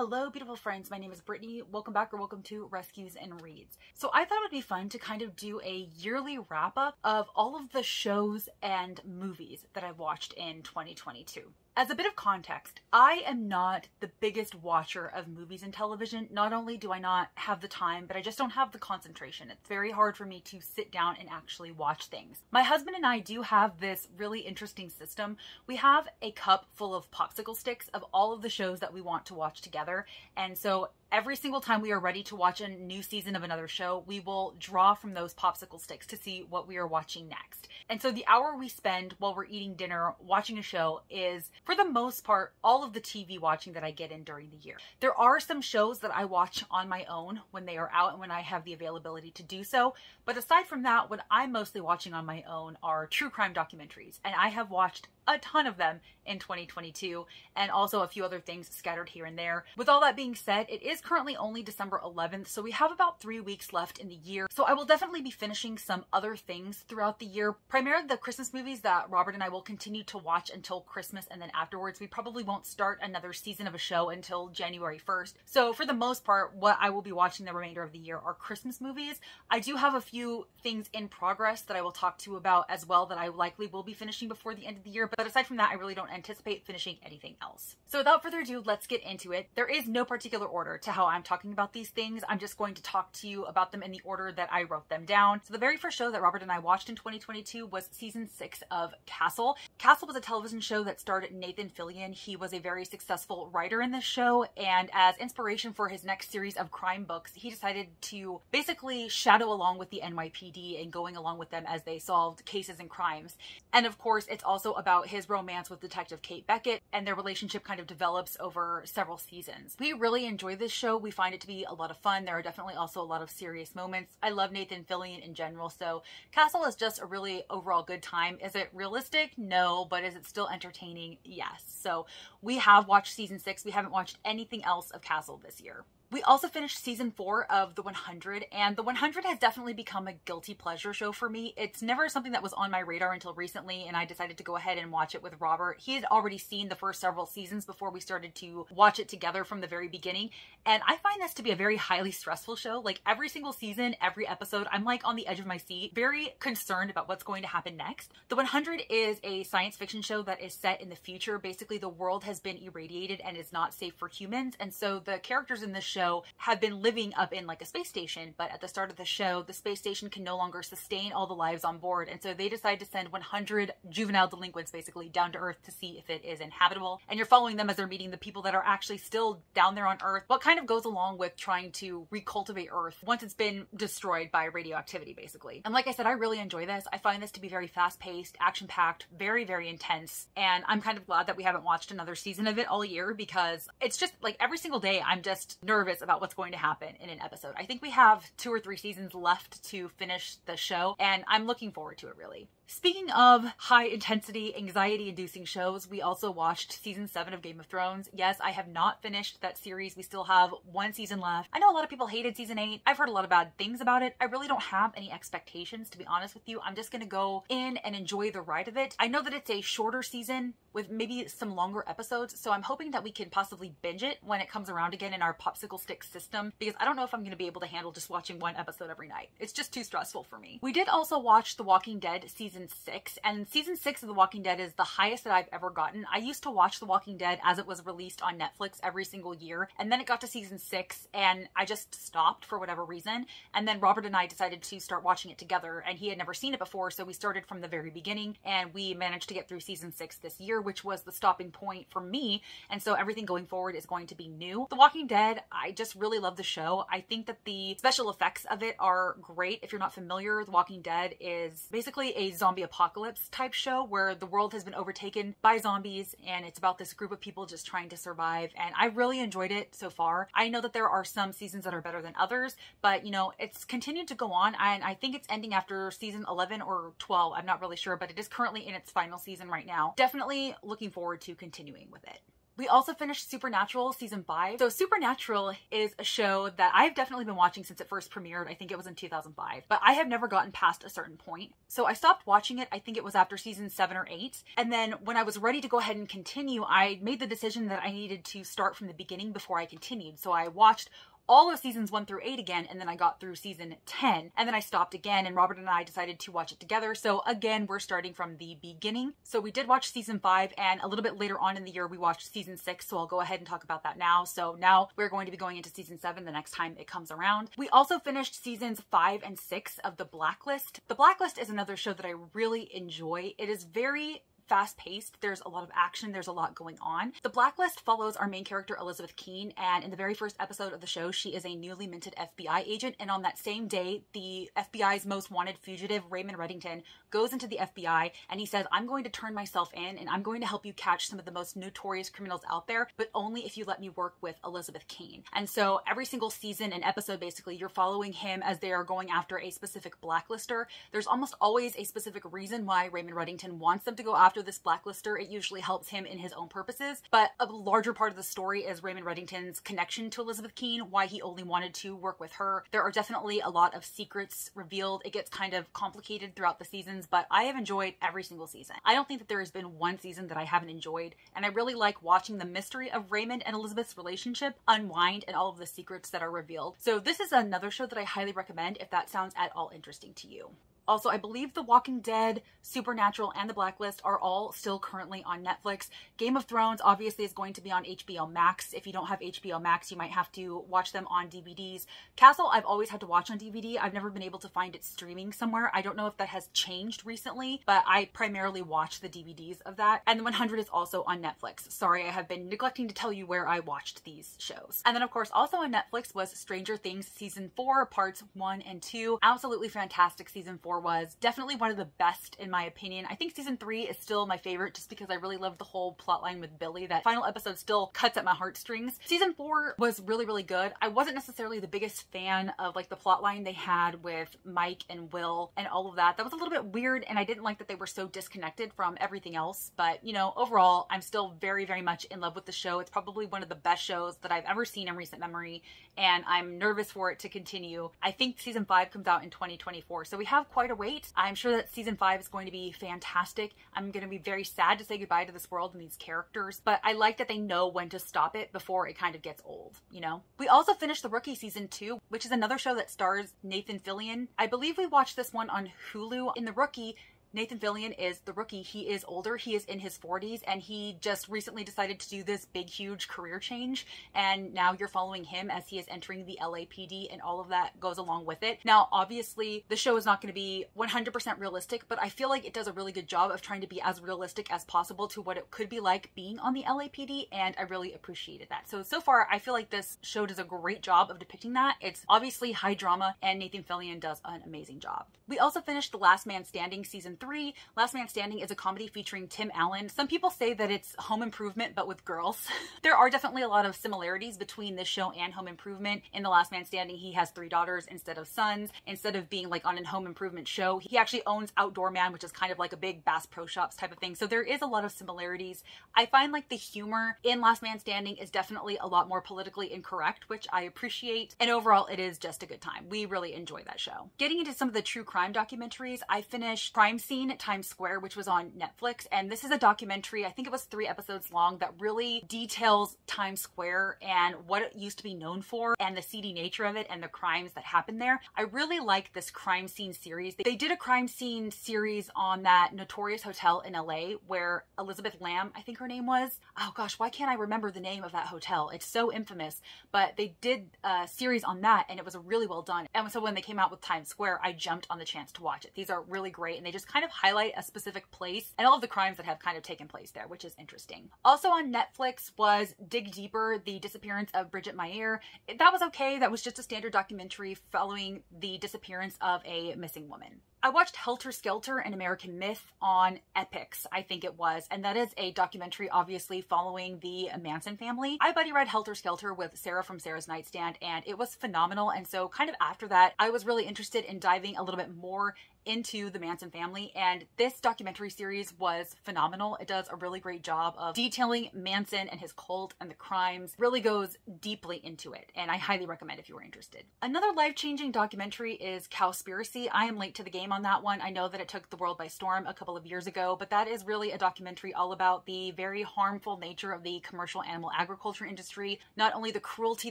Hello, beautiful friends. My name is Brittany. Welcome back or welcome to Rescues and Reads. So, I thought it would be fun to kind of do a yearly wrap up of all of the shows and movies that I've watched in 2022. As a bit of context, I am not the biggest watcher of movies and television. Not only do I not have the time, but I just don't have the concentration. It's very hard for me to sit down and actually watch things. My husband and I do have this really interesting system. We have a cup full of popsicle sticks of all of the shows that we want to watch together. And so every single time we are ready to watch a new season of another show, we will draw from those popsicle sticks to see what we are watching next. And so the hour we spend while we're eating dinner watching a show is, for the most part, all of the TV watching that I get in during the year. There are some shows that I watch on my own when they are out and when I have the availability to do so. But aside from that, what I'm mostly watching on my own are true crime documentaries. And I have watched a ton of them in 2022 and also a few other things scattered here and there. With all that being said, it is currently only December 11th, so we have about three weeks left in the year. So I will definitely be finishing some other things throughout the year, primarily the Christmas movies that Robert and I will continue to watch until Christmas and then afterwards. We probably won't start another season of a show until January 1st. So for the most part, what I will be watching the remainder of the year are Christmas movies. I do have a few things in progress that I will talk to you about as well that I likely will be finishing before the end of the year, but aside from that, I really don't anticipate finishing anything else. So without further ado, let's get into it. There is no particular order to how I'm talking about these things. I'm just going to talk to you about them in the order that I wrote them down. So the very first show that Robert and I watched in 2022 was season six of Castle. Castle was a television show that starred Nathan Fillion. He was a very successful writer in this show, and as inspiration for his next series of crime books, he decided to basically shadow along with the NYPD and going along with them as they solved cases and crimes. And of course, it's also about his romance with Detective Kate Beckett, and their relationship kind of develops over several seasons. We really enjoy this show. We find it to be a lot of fun. There are definitely also a lot of serious moments. I love Nathan Fillion in general, so Castle is just a really overall good time. Is it realistic? No, but is it still entertaining? Yes. So we have watched season six. We haven't watched anything else of Castle this year. We also finished season four of The 100, and The 100 has definitely become a guilty pleasure show for me. It's never something that was on my radar until recently, and I decided to go ahead and watch it with Robert. He had already seen the first several seasons before we started to watch it together from the very beginning, and I find this to be a very highly stressful show. Like every single season, every episode, I'm like on the edge of my seat, very concerned about what's going to happen next. The 100 is a science fiction show that is set in the future. Basically, the world has been irradiated and is not safe for humans, and so the characters in this show show have been living up in like a space station, but at the start of the show, the space station can no longer sustain all the lives on board. And so they decide to send 100 juvenile delinquents basically down to Earth to see if it is inhabitable. And you're following them as they're meeting the people that are actually still down there on Earth. What kind of goes along with trying to recultivate Earth once it's been destroyed by radioactivity, basically. And like I said, I really enjoy this. I find this to be very fast paced, action packed, very, very intense. And I'm kind of glad that we haven't watched another season of it all year because it's just like every single day I'm just nervous about what's going to happen in an episode. I think we have two or three seasons left to finish the show, and I'm looking forward to it really. Speaking of high intensity, anxiety inducing shows, we also watched season seven of Game of Thrones. Yes, I have not finished that series. We still have one season left. I know a lot of people hated season eight. I've heard a lot of bad things about it. I really don't have any expectations, to be honest with you. I'm just gonna go in and enjoy the ride of it. I know that it's a shorter season with maybe some longer episodes, so I'm hoping that we can possibly binge it when it comes around again in our popsicle stick system because I don't know if I'm gonna be able to handle just watching one episode every night. It's just too stressful for me. We did also watch The Walking Dead season season six, and season six of The Walking Dead is the highest that I've ever gotten. I used to watch The Walking Dead as it was released on Netflix every single year, and then it got to season six, and I just stopped for whatever reason. And then Robert and I decided to start watching it together, and he had never seen it before, so we started from the very beginning, and we managed to get through season six this year, which was the stopping point for me. And so everything going forward is going to be new. The Walking Dead, I just really love the show. I think that the special effects of it are great. If you're not familiar, The Walking Dead is basically a zombie zombie apocalypse type show where the world has been overtaken by zombies and it's about this group of people just trying to survive. And I really enjoyed it so far. I know that there are some seasons that are better than others, but you know, it's continued to go on and I think it's ending after season 11 or 12. I'm not really sure, but it is currently in its final season right now. Definitely looking forward to continuing with it. We also finished Supernatural season 5. So Supernatural is a show that I've definitely been watching since it first premiered. I think it was in 2005. But I have never gotten past a certain point. So I stopped watching it. I think it was after season 7 or 8. And then when I was ready to go ahead and continue, I made the decision that I needed to start from the beginning before I continued. So I watched all of seasons one through eight again, and then I got through season 10, and then I stopped again, and Robert and I decided to watch it together. So again, we're starting from the beginning. So we did watch season five, and a little bit later on in the year, we watched season six. So I'll go ahead and talk about that now. So now we're going to be going into season seven the next time it comes around. We also finished seasons five and six of The Blacklist. The Blacklist is another show that I really enjoy. It is very fast paced. There's a lot of action. There's a lot going on. The Blacklist follows our main character, Elizabeth Keen, and in the very first episode of the show, she is a newly minted FBI agent. And on that same day, the FBI's most wanted fugitive, Raymond Reddington, goes into the FBI and he says, I'm going to turn myself in and I'm going to help you catch some of the most notorious criminals out there, but only if you let me work with Elizabeth Keen. And so every single season and episode, basically, you're following him as they are going after a specific blacklister. There's almost always a specific reason why Raymond Reddington wants them to go after this blacklister, it usually helps him in his own purposes. But a larger part of the story is Raymond Reddington's connection to Elizabeth Keen, why he only wanted to work with her. There are definitely a lot of secrets revealed. It gets kind of complicated throughout the seasons, but I have enjoyed every single season. I don't think that there has been one season that I haven't enjoyed, and I really like watching the mystery of Raymond and Elizabeth's relationship unwind and all of the secrets that are revealed. So this is another show that I highly recommend if that sounds at all interesting to you. Also, I believe The Walking Dead, Supernatural, and The Blacklist are all still currently on Netflix. Game of Thrones obviously is going to be on HBO Max. If you don't have HBO Max, you might have to watch them on DVDs. Castle, I've always had to watch on DVD. I've never been able to find it streaming somewhere. I don't know if that has changed recently, but I primarily watch the DVDs of that. And The 100 is also on Netflix. Sorry, I have been neglecting to tell you where I watched these shows. And then, of course, also on Netflix was Stranger Things Season 4, Parts 1 and 2. Absolutely fantastic Season 4 was definitely one of the best in my opinion. I think season three is still my favorite just because I really love the whole plotline with Billy. That final episode still cuts at my heartstrings. Season four was really, really good. I wasn't necessarily the biggest fan of like the plotline they had with Mike and Will and all of that. That was a little bit weird and I didn't like that they were so disconnected from everything else. But you know, overall, I'm still very, very much in love with the show. It's probably one of the best shows that I've ever seen in recent memory and I'm nervous for it to continue. I think season five comes out in 2024. So we have quite quite a wait. I'm sure that season five is going to be fantastic. I'm going to be very sad to say goodbye to this world and these characters, but I like that they know when to stop it before it kind of gets old, you know? We also finished The Rookie season two, which is another show that stars Nathan Fillion. I believe we watched this one on Hulu. In The Rookie, Nathan Fillion is the rookie. He is older. He is in his 40s and he just recently decided to do this big, huge career change. And now you're following him as he is entering the LAPD and all of that goes along with it. Now, obviously, the show is not going to be 100% realistic, but I feel like it does a really good job of trying to be as realistic as possible to what it could be like being on the LAPD. And I really appreciated that. So, so far, I feel like this show does a great job of depicting that. It's obviously high drama and Nathan Fillion does an amazing job. We also finished The Last Man Standing season 3. Last Man Standing is a comedy featuring Tim Allen. Some people say that it's Home Improvement, but with girls. there are definitely a lot of similarities between this show and Home Improvement. In The Last Man Standing, he has three daughters instead of sons. Instead of being like on a Home Improvement show, he actually owns Outdoor Man, which is kind of like a big Bass Pro Shops type of thing. So there is a lot of similarities. I find like the humor in Last Man Standing is definitely a lot more politically incorrect, which I appreciate. And overall, it is just a good time. We really enjoy that show. Getting into some of the true crime documentaries, I finished Crime Scene Times Square, which was on Netflix. And this is a documentary, I think it was three episodes long, that really details Times Square and what it used to be known for and the seedy nature of it and the crimes that happened there. I really like this crime scene series. They did a crime scene series on that notorious hotel in LA where Elizabeth Lamb, I think her name was. Oh gosh, why can't I remember the name of that hotel? It's so infamous. But they did a series on that and it was really well done. And so when they came out with Times Square, I jumped on the chance to watch it. These are really great and they just kind of highlight a specific place and all of the crimes that have kind of taken place there, which is interesting. Also on Netflix was Dig Deeper, the disappearance of Bridget Meier. That was okay. That was just a standard documentary following the disappearance of a missing woman. I watched Helter Skelter, an American myth on Epix, I think it was, and that is a documentary obviously following the Manson family. I buddy read Helter Skelter with Sarah from Sarah's Nightstand, and it was phenomenal. And so, kind of after that, I was really interested in diving a little bit more into the Manson family. And this documentary series was phenomenal. It does a really great job of detailing Manson and his cult and the crimes, really goes deeply into it. And I highly recommend if you are interested. Another life changing documentary is Cowspiracy. I am late to the game on that one. I know that it took the world by storm a couple of years ago, but that is really a documentary all about the very harmful nature of the commercial animal agriculture industry. Not only the cruelty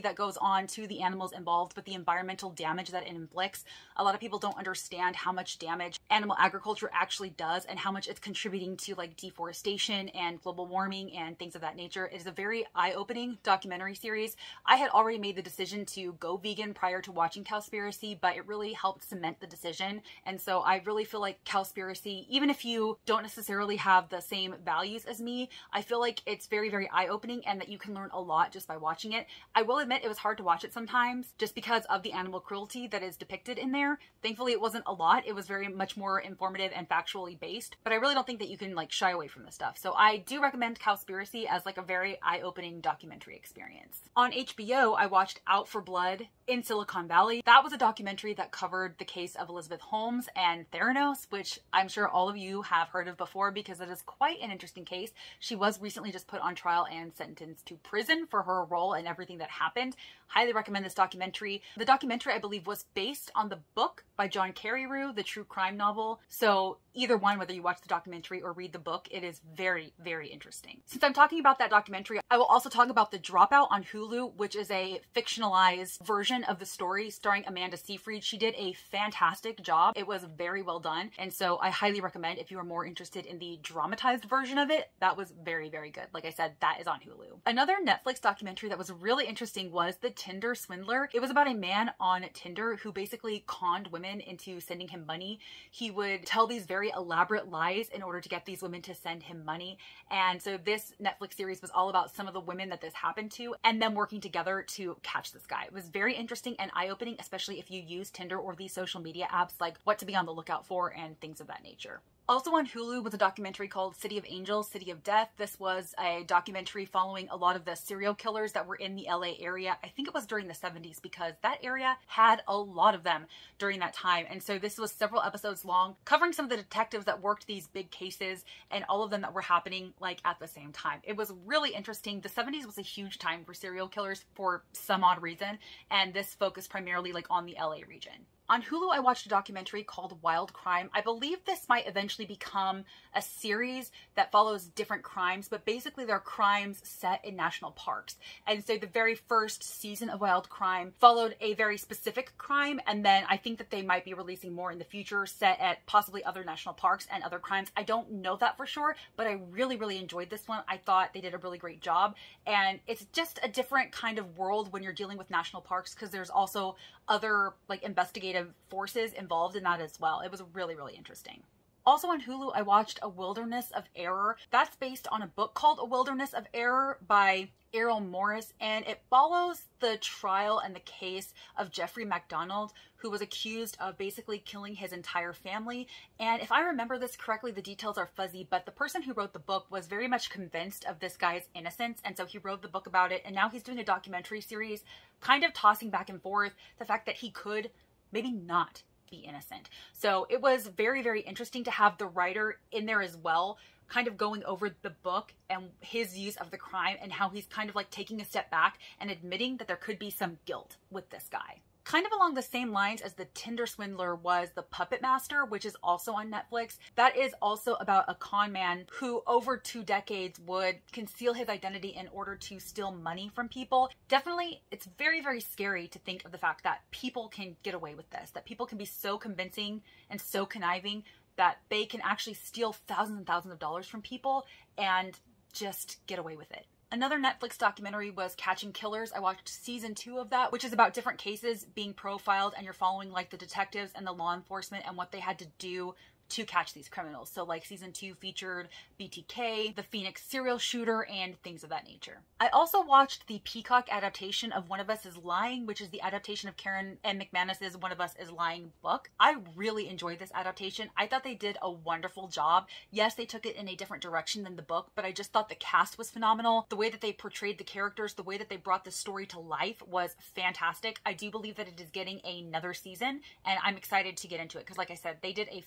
that goes on to the animals involved, but the environmental damage that it inflicts. A lot of people don't understand how much damage animal agriculture actually does and how much it's contributing to like deforestation and global warming and things of that nature. It is a very eye-opening documentary series. I had already made the decision to go vegan prior to watching Cowspiracy, but it really helped cement the decision. And so I really feel like Cowspiracy, even if you don't necessarily have the same values as me, I feel like it's very, very eye-opening and that you can learn a lot just by watching it. I will admit it was hard to watch it sometimes just because of the animal cruelty that is depicted in there. Thankfully, it wasn't a lot. It was very much more informative and factually based, but I really don't think that you can like shy away from this stuff. So I do recommend Cowspiracy as like a very eye-opening documentary experience. On HBO, I watched Out for Blood in Silicon Valley. That was a documentary that covered the case of Elizabeth Holmes and Theranos, which I'm sure all of you have heard of before because it is quite an interesting case. She was recently just put on trial and sentenced to prison for her role in everything that happened. Highly recommend this documentary. The documentary, I believe, was based on the book by John Carreyrou, the true crime novel. So either one, whether you watch the documentary or read the book, it is very, very interesting. Since I'm talking about that documentary, I will also talk about The Dropout on Hulu, which is a fictionalized version of the story starring Amanda Seyfried. She did a fantastic job. It was very well done. And so I highly recommend if you are more interested in the dramatized version of it, that was very, very good. Like I said, that is on Hulu. Another Netflix documentary that was really interesting was The Tinder Swindler. It was about a man on Tinder who basically conned women into sending him money. He would tell these very elaborate lies in order to get these women to send him money. And so this Netflix series was all about some of the women that this happened to and them working together to catch this guy. It was very interesting and eye-opening, especially if you use Tinder or these social media apps, like what to be on the lookout for and things of that nature. Also on Hulu was a documentary called City of Angels, City of Death. This was a documentary following a lot of the serial killers that were in the LA area. I think it was during the 70s because that area had a lot of them during that time. And so this was several episodes long, covering some of the detectives that worked these big cases and all of them that were happening like at the same time. It was really interesting. The 70s was a huge time for serial killers for some odd reason, and this focused primarily like on the LA region. On Hulu, I watched a documentary called Wild Crime. I believe this might eventually become a series that follows different crimes, but basically they're crimes set in national parks. And so the very first season of Wild Crime followed a very specific crime, and then I think that they might be releasing more in the future set at possibly other national parks and other crimes. I don't know that for sure, but I really, really enjoyed this one. I thought they did a really great job, and it's just a different kind of world when you're dealing with national parks because there's also other like investigative forces involved in that as well. It was really, really interesting. Also on Hulu, I watched A Wilderness of Error. That's based on a book called A Wilderness of Error by Errol Morris, and it follows the trial and the case of Jeffrey MacDonald, who was accused of basically killing his entire family. And if I remember this correctly, the details are fuzzy, but the person who wrote the book was very much convinced of this guy's innocence, and so he wrote the book about it, and now he's doing a documentary series, kind of tossing back and forth the fact that he could maybe not be innocent. So it was very, very interesting to have the writer in there as well, kind of going over the book and his use of the crime and how he's kind of like taking a step back and admitting that there could be some guilt with this guy kind of along the same lines as the Tinder Swindler was The Puppet Master, which is also on Netflix. That is also about a con man who, over two decades, would conceal his identity in order to steal money from people. Definitely, it's very, very scary to think of the fact that people can get away with this, that people can be so convincing and so conniving that they can actually steal thousands and thousands of dollars from people and just get away with it. Another Netflix documentary was Catching Killers. I watched season two of that, which is about different cases being profiled and you're following like the detectives and the law enforcement and what they had to do to catch these criminals. So, like season two featured BTK, the Phoenix serial shooter, and things of that nature. I also watched the Peacock adaptation of One of Us is Lying, which is the adaptation of Karen M. McManus's One of Us is Lying book. I really enjoyed this adaptation. I thought they did a wonderful job. Yes, they took it in a different direction than the book, but I just thought the cast was phenomenal. The way that they portrayed the characters, the way that they brought the story to life was fantastic. I do believe that it is getting another season, and I'm excited to get into it because, like I said, they did a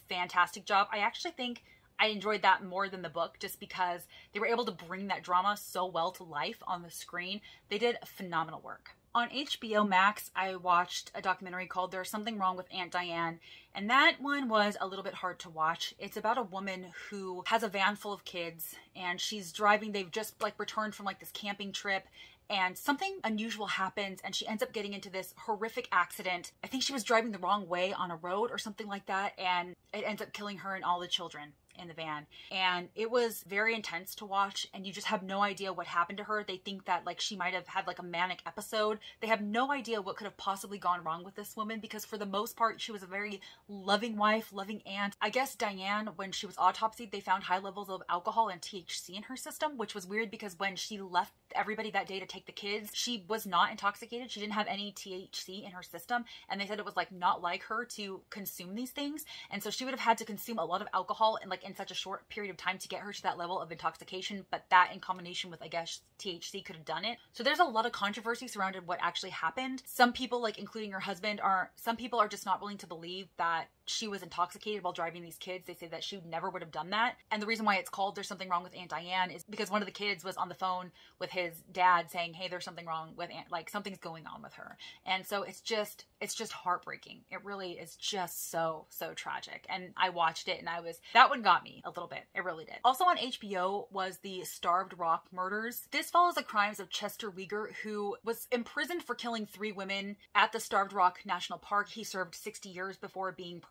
fantastic job. I actually think I enjoyed that more than the book just because they were able to bring that drama so well to life on the screen. They did phenomenal work. On HBO Max, I watched a documentary called There's Something Wrong with Aunt Diane, and that one was a little bit hard to watch. It's about a woman who has a van full of kids and she's driving, they've just like returned from like this camping trip and something unusual happens and she ends up getting into this horrific accident. I think she was driving the wrong way on a road or something like that and it ends up killing her and all the children in the van. And it was very intense to watch and you just have no idea what happened to her. They think that like she might have had like a manic episode. They have no idea what could have possibly gone wrong with this woman because for the most part she was a very loving wife loving aunt. I guess diane when she was autopsied they found high levels of alcohol and thc in her system which was weird because when she left everybody that day to take the kids she was not intoxicated. She didn't have any thc in her system and they said it was like not like her to consume these things. And so she would have had to consume a lot of alcohol and like in such a short period of time to get her to that level of intoxication, but that in combination with, I guess, THC could have done it. So there's a lot of controversy surrounded what actually happened. Some people, like including her husband, are some people are just not willing to believe that she was intoxicated while driving these kids. They say that she never would have done that. And the reason why it's called There's Something Wrong with Aunt Diane is because one of the kids was on the phone with his dad saying, Hey, there's something wrong with Aunt, like something's going on with her. And so it's just, it's just heartbreaking. It really is just so, so tragic. And I watched it and I was, that one got me a little bit. It really did. Also on HBO was the Starved Rock murders. This follows the crimes of Chester Weger, who was imprisoned for killing three women at the Starved Rock National Park. He served 60 years before being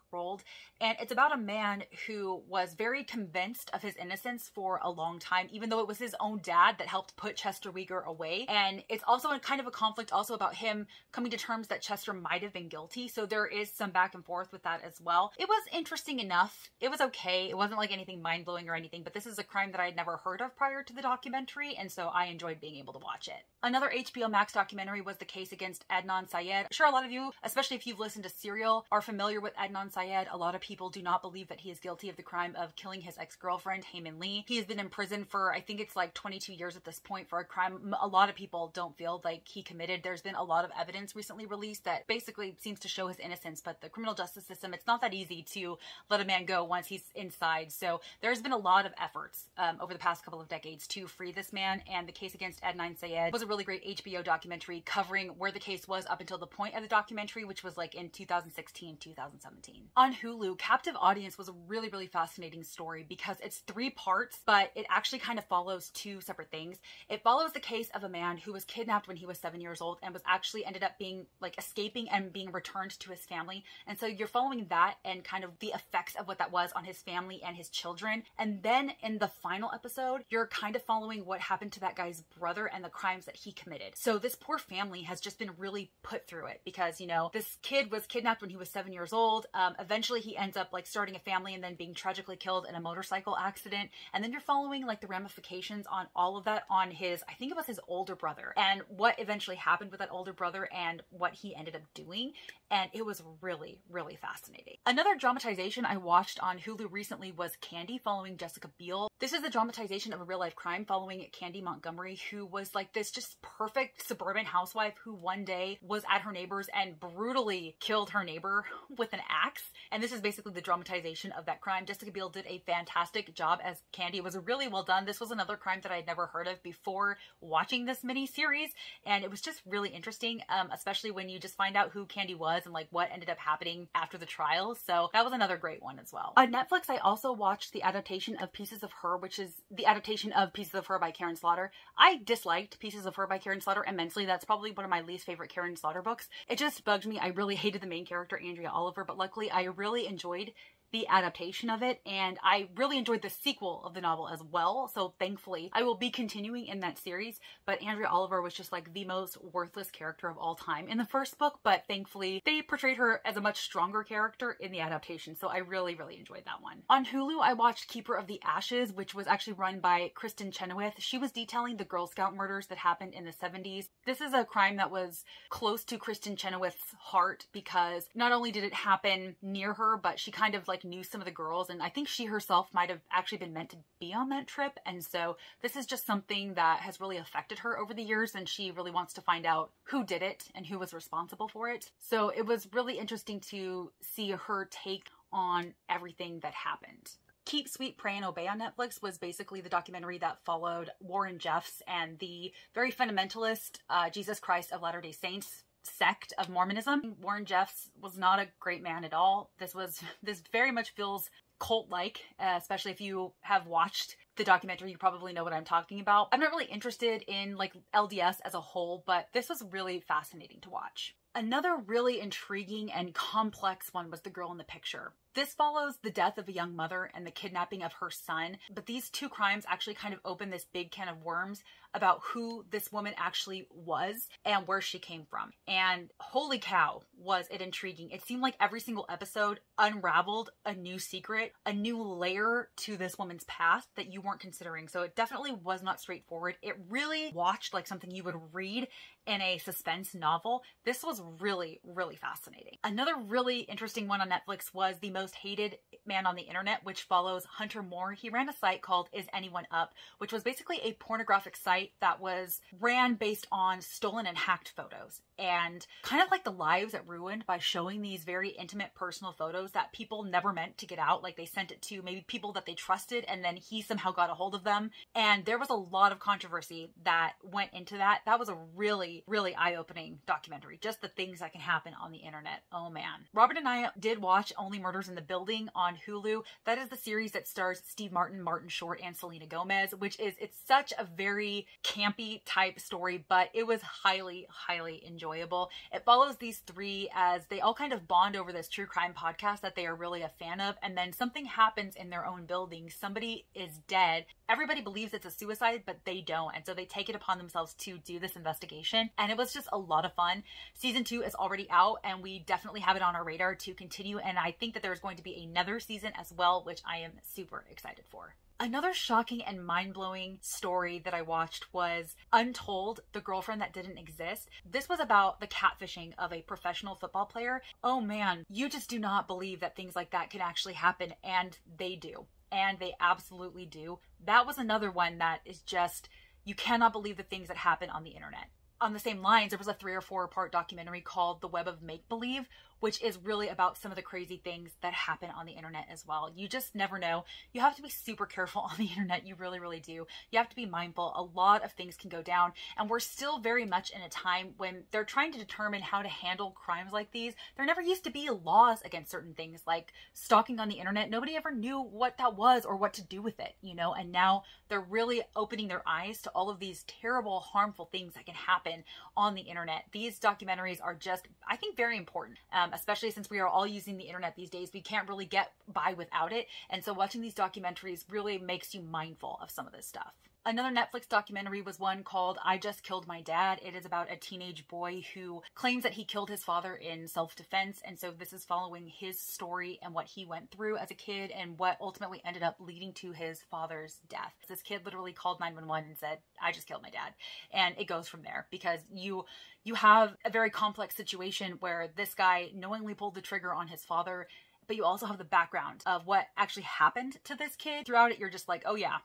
And it's about a man who was very convinced of his innocence for a long time, even though it was his own dad that helped put Chester Weger away. And it's also a kind of a conflict also about him coming to terms that Chester might have been guilty. So there is some back and forth with that as well. It was interesting enough. It was okay. It wasn't like anything mind blowing or anything, but this is a crime that I had never heard of prior to the documentary. And so I enjoyed being able to watch it. Another HBO Max documentary was the case against Adnan Syed. I'm sure a lot of you, especially if you've listened to Serial, are familiar with Adnan Syed. A lot of people do not believe that he is guilty of the crime of killing his ex-girlfriend, Hae Min Lee. He has been in prison for, I think it's like 22 years at this point for a crime a lot of people don't feel like he committed. There's been a lot of evidence recently released that basically seems to show his innocence, but the criminal justice system, it's not that easy to let a man go once he's inside. So there's been a lot of efforts um, over the past couple of decades to free this man, and the case against Adnan Syed was a really great HBO documentary covering where the case was up until the point of the documentary, which was like in 2016, 2017. On Hulu, Captive Audience was a really, really fascinating story because it's three parts, but it actually kind of follows two separate things. It follows the case of a man who was kidnapped when he was seven years old and was actually ended up being like escaping and being returned to his family. And so you're following that and kind of the effects of what that was on his family and his children. And then in the final episode, you're kind of following what happened to that guy's brother and the crimes that he committed. So this poor family has just been really put through it because, you know, this kid was kidnapped when he was seven years old. Um, eventually he ends up like starting a family and then being tragically killed in a motorcycle accident. And then you're following like the ramifications on all of that on his, I think it was his older brother and what eventually happened with that older brother and what he ended up doing. And it was really, really fascinating. Another dramatization I watched on Hulu recently was Candy following Jessica Biel. This is a dramatization of a real life crime following Candy Montgomery, who was like this just perfect suburban housewife who one day was at her neighbor's and brutally killed her neighbor with an axe. And this is basically the dramatization of that crime. Jessica Biel did a fantastic job as Candy. It was really well done. This was another crime that I'd never heard of before watching this mini series. And it was just really interesting, um, especially when you just find out who Candy was and like what ended up happening after the trial. So that was another great one as well. On Netflix, I also watched the adaptation of Pieces of Her, which is the adaptation of Pieces of Her by Karin Slaughter. I disliked Pieces of Her by Karin Slaughter immensely. That's probably one of my least favorite Karin Slaughter books. It just bugged me. I really hated the main character, Andrea Oliver, but luckily I really enjoyed the adaptation of it, and I really enjoyed the sequel of the novel as well. So thankfully, I will be continuing in that series. But Andrea Oliver was just like the most worthless character of all time in the first book, but thankfully they portrayed her as a much stronger character in the adaptation. So I really, really enjoyed that one. On Hulu, I watched Keeper of the Ashes, which was actually run by Kristin Chenoweth. She was detailing the Girl Scout murders that happened in the 70s. This is a crime that was close to Kristin Chenoweth's heart because not only did it happen near her, but she kind of like knew some of the girls. And I think she herself might have actually been meant to be on that trip. And so this is just something that has really affected her over the years. And she really wants to find out who did it and who was responsible for it. So it was really interesting to see her take on everything that happened. Keep Sweet, Pray, and Obey on Netflix was basically the documentary that followed Warren Jeffs and the very fundamentalist uh, Jesus Christ of Latter day Saints sect of Mormonism. Warren Jeffs was not a great man at all. This was, this very much feels cult like, uh, especially if you have watched the documentary, you probably know what I'm talking about. I'm not really interested in like LDS as a whole, but this was really fascinating to watch. Another really intriguing and complex one was The Girl in the Picture. This follows the death of a young mother and the kidnapping of her son, but these two crimes actually kind of open this big can of worms about who this woman actually was and where she came from. And holy cow, was it intriguing. It seemed like every single episode unraveled a new secret, a new layer to this woman's past that you weren't considering. So it definitely was not straightforward. It really watched like something you would read in a suspense novel. This was really, really fascinating. Another really interesting one on Netflix was The Most Hated Man on the Internet, which follows Hunter Moore. He ran a site called Is Anyone Up, which was basically a pornographic site that was ran based on stolen and hacked photos and kind of like the lives that ruined by showing these very intimate personal photos that people never meant to get out. Like they sent it to maybe people that they trusted and then he somehow got a hold of them. And there was a lot of controversy that went into that. That was a really really eye-opening documentary. Just the things that can happen on the internet. Oh man. Robert and i did watch only murders in the building on hulu that is the series that stars steve martin martin short and selena gomez which is it's such a very campy type story but it was highly highly enjoyable enjoyable. It follows these three as they all kind of bond over this true crime podcast that they are really a fan of, and then something happens in their own building. Somebody is dead. Everybody believes it's a suicide, but they don't. And so they take it upon themselves to do this investigation. And it was just a lot of fun. Season two is already out, and we definitely have it on our radar to continue. And I think that there's going to be another season as well, which I am super excited for. Another shocking and mind blowing story that I watched was Untold, the girlfriend that didn't exist. This was about the catfishing of a professional football player. Oh man, you just do not believe that things like that can actually happen, and they do. And they absolutely do. That was another one that is just, you cannot believe the things that happen on the internet on the same lines, there was a three or four part documentary called The Web of Make Believe, which is really about some of the crazy things that happen on the internet as well. You just never know. You have to be super careful on the internet. You really, really do. You have to be mindful. A lot of things can go down. And we're still very much in a time when they're trying to determine how to handle crimes like these. There never used to be laws against certain things like stalking on the internet. Nobody ever knew what that was or what to do with it, you know? And now they're really opening their eyes to all of these terrible, harmful things that can happen on the internet. These documentaries are just, I think, very important. Um, especially since we are all using the internet these days. We can't really get by without it. And so watching these documentaries really makes you mindful of some of this stuff. Another Netflix documentary was one called I Just Killed My Dad. It is about a teenage boy who claims that he killed his father in self defense. And so this is following his story and what he went through as a kid and what ultimately ended up leading to his father's death. This kid literally called 911 and said, I just killed my dad. And it goes from there because you you have a very complex situation where this guy knowingly pulled the trigger on his father but you also have the background of what actually happened to this kid. Throughout it, you're just like, oh yeah,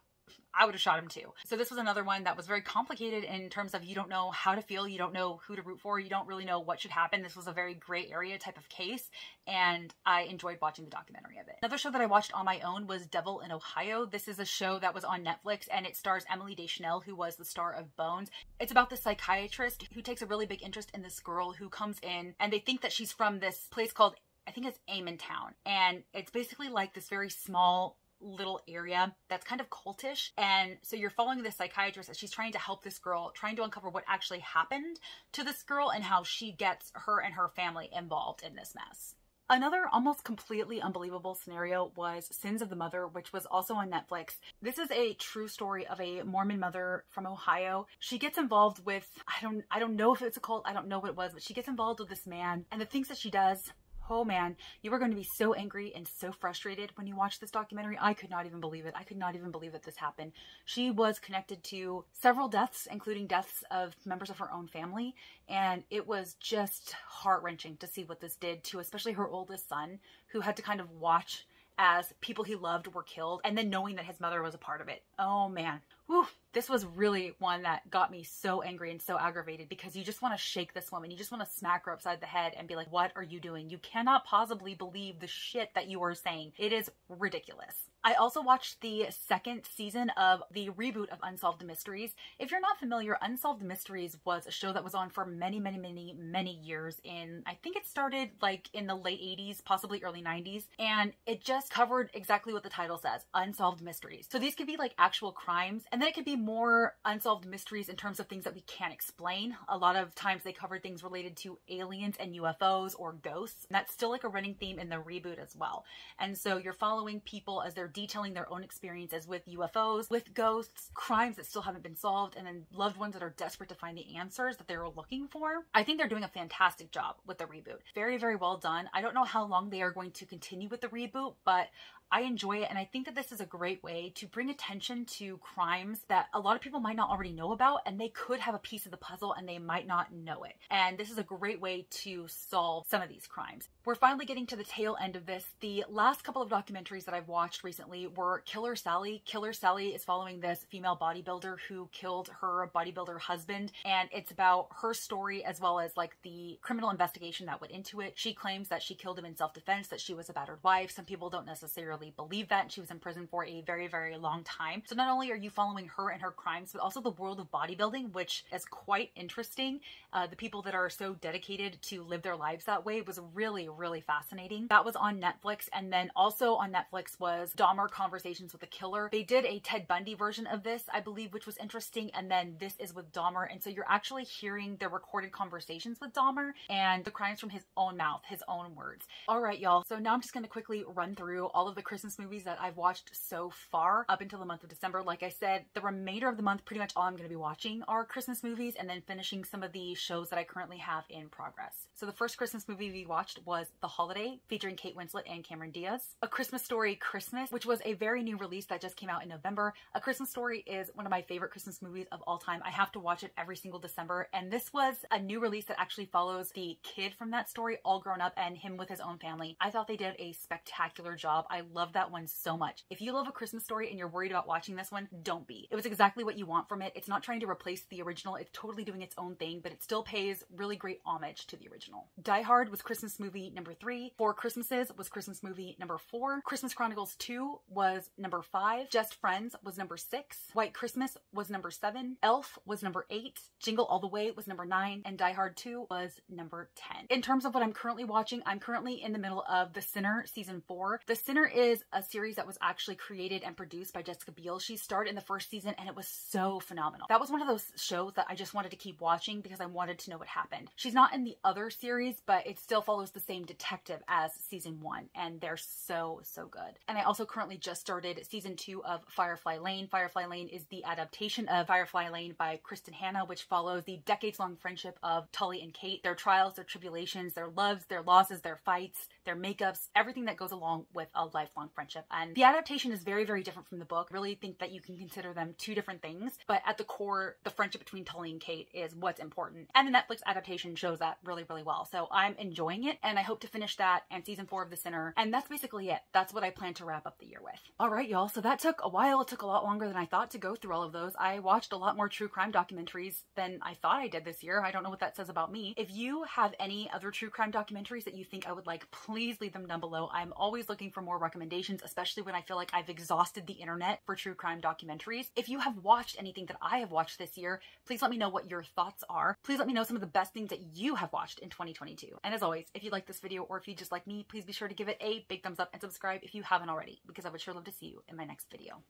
I would have shot him too. So this was another one that was very complicated in terms of you don't know how to feel, you don't know who to root for, you don't really know what should happen. This was a very gray area type of case, and I enjoyed watching the documentary of it. Another show that I watched on my own was Devil in Ohio. This is a show that was on Netflix and it stars Emily Deschanel, who was the star of Bones. It's about the psychiatrist who takes a really big interest in this girl who comes in and they think that she's from this place called I think it's Amen Town. And it's basically like this very small little area that's kind of cultish. And so you're following this psychiatrist as she's trying to help this girl, trying to uncover what actually happened to this girl and how she gets her and her family involved in this mess. Another almost completely unbelievable scenario was Sins of the Mother, which was also on Netflix. This is a true story of a Mormon mother from Ohio. She gets involved with I don't I don't know if it's a cult, I don't know what it was, but she gets involved with this man and the things that she does oh man, you are going to be so angry and so frustrated when you watch this documentary. I could not even believe it. I could not even believe that this happened. She was connected to several deaths, including deaths of members of her own family. And it was just heart wrenching to see what this did to, especially her oldest son, who had to kind of watch as people he loved were killed and then knowing that his mother was a part of it. Oh man. Whew, this was really one that got me so angry and so aggravated because you just want to shake this woman. You just want to smack her upside the head and be like, what are you doing? You cannot possibly believe the shit that you are saying. It is ridiculous. I also watched the second season of the reboot of Unsolved Mysteries. If you're not familiar, Unsolved Mysteries was a show that was on for many, many, many, many years in, I think it started like in the late 80s, possibly early 90s, and it just covered exactly what the title says, Unsolved Mysteries. So these could be like actual crimes, and then it could be more unsolved mysteries in terms of things that we can't explain. A lot of times they cover things related to aliens and UFOs or ghosts. And that's still like a running theme in the reboot as well. And so you're following people as they're detailing their own experiences with UFOs, with ghosts, crimes that still haven't been solved, and then loved ones that are desperate to find the answers that they're looking for. I think they're doing a fantastic job with the reboot. Very, very well done. I don't know how long they are going to continue with the reboot, but I enjoy it and I think that this is a great way to bring attention to crimes that a lot of people might not already know about and they could have a piece of the puzzle and they might not know it. And this is a great way to solve some of these crimes. We're finally getting to the tail end of this. The last couple of documentaries that I've watched recently were Killer Sally. Killer Sally is following this female bodybuilder who killed her bodybuilder husband and it's about her story as well as like the criminal investigation that went into it. She claims that she killed him in self-defense, that she was a battered wife. Some people don't necessarily believe that. She was in prison for a very, very long time. So not only are you following her and her crimes, but also the world of bodybuilding, which is quite interesting. Uh, the people that are so dedicated to live their lives that way was really, really fascinating. That was on Netflix. And then also on Netflix was Dahmer Conversations with a Killer. They did a Ted Bundy version of this, I believe, which was interesting. And then this is with Dahmer. And so you're actually hearing the recorded conversations with Dahmer and the crimes from his own mouth, his own words. All right, y'all. So now I'm just going to quickly run through all of the Christmas movies that I've watched so far up until the month of December. Like I said, the remainder of the month, pretty much all I'm going to be watching are Christmas movies and then finishing some of the shows that I currently have in progress. So the first Christmas movie we watched was The Holiday, featuring Kate Winslet and Cameron Diaz. A Christmas Story Christmas, which was a very new release that just came out in November. A Christmas Story is one of my favorite Christmas movies of all time. I have to watch it every single December. And this was a new release that actually follows the kid from that story all grown up and him with his own family. I thought they did a spectacular job. I love that one one so much. If you love A Christmas Story and you're worried about watching this one, don't be. It was exactly what you want from it. It's not trying to replace the original. It's totally doing its own thing, but it still pays really great homage to the original. Die Hard was Christmas movie number three. Four Christmases was Christmas movie number four. Christmas Chronicles 2 was number five. Just Friends was number six. White Christmas was number seven. Elf was number eight. Jingle All the Way was number nine. And Die Hard 2 was number 10. In terms of what I'm currently watching, I'm currently in the middle of The Sinner season four. The Sinner is a series that was actually created and produced by Jessica Biel. She starred in the first season and it was so phenomenal. That was one of those shows that I just wanted to keep watching because I wanted to know what happened. She's not in the other series, but it still follows the same detective as season one and they're so, so good. And I also currently just started season two of Firefly Lane. Firefly Lane is the adaptation of Firefly Lane by Kristin Hannah, which follows the decades long friendship of Tully and Kate, their trials, their tribulations, their loves, their losses, their fights, their makeups, everything that goes along with a lifelong friendship. And the adaptation is very, very different from the book. I really think that you can consider them two different things, but at the core, the friendship between Tully and Kate is what's important. And the Netflix adaptation shows that really, really well. So I'm enjoying it and I hope to finish that and season four of The Sinner. And that's basically it. That's what I plan to wrap up the year with. All right, y'all. So that took a while. It took a lot longer than I thought to go through all of those. I watched a lot more true crime documentaries than I thought I did this year. I don't know what that says about me. If you have any other true crime documentaries that you think I would like, please leave them down below. I'm always looking for more recommendations, especially when I feel like I've exhausted the internet for true crime documentaries. If you have watched anything that I have watched this year, please let me know what your thoughts are. Please let me know some of the best things that you have watched in 2022. And as always, if you like this video or if you just like me, please be sure to give it a big thumbs up and subscribe if you haven't already, because I would sure love to see you in my next video.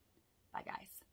Bye guys.